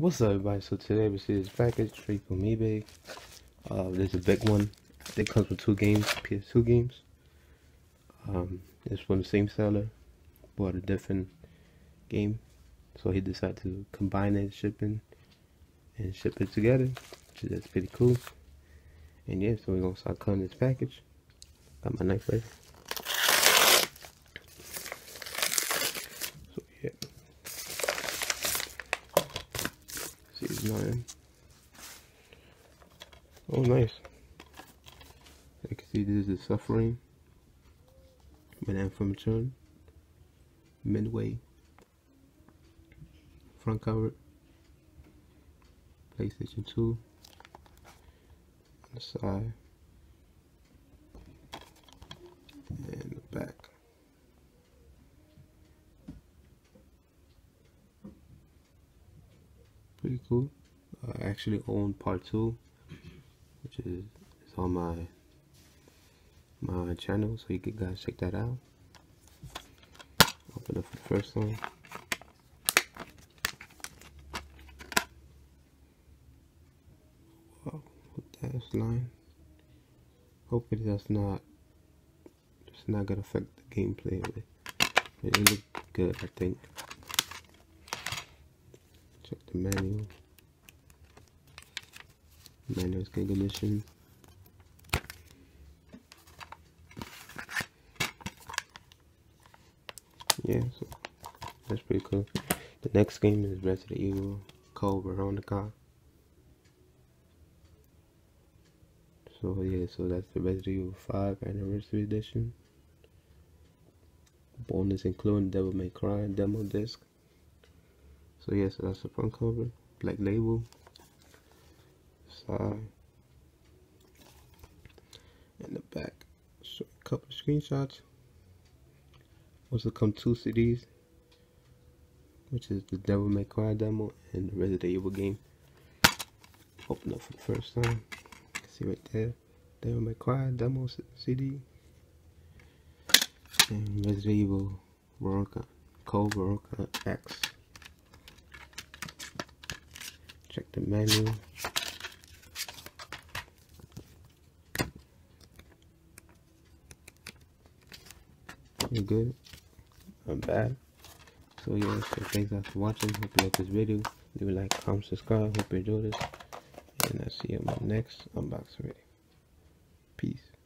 What's up everybody? So today we see this package straight from eBay. Uh, there's a big one. It comes with two games, PS2 games. Um, it's from the same seller. Bought a different game. So he decided to combine it, shipping, and ship it together. Which is pretty cool. And yeah, so we're gonna start cutting this package. Got my knife ready. Nine. Oh, nice. I can see this is suffering. Madame from Chun. Midway. Front cover. PlayStation 2. On the side. And the back. pretty cool. I actually own part two, which is, on my my channel, so you can guys check that out. Open up the first one. Wow, that's line. Hopefully that's not it's not gonna affect the gameplay. It look good, I think. Check the manual. Manual's good condition. Yeah, so that's pretty cool. The next game is Resident Evil Code Veronica. So yeah, so that's the Resident Evil 5 Anniversary Edition. Bonus including Devil May Cry demo disc. So yeah, so that's the front cover, black label, Um, side, and the back. So a couple of screenshots. Also come two CDs, which is the Devil May Cry demo and the Resident Evil game. Open up for the first time. See right there, Devil May Cry demo CD and Resident Evil Veronica, Code Veronica X. Check the menu. You're good. Not bad. So yeah, so thanks guys for watching. Hope you like this video. Leave a like, comment, subscribe. Hope you enjoy this. And I'll see you in my next unboxing video. Peace.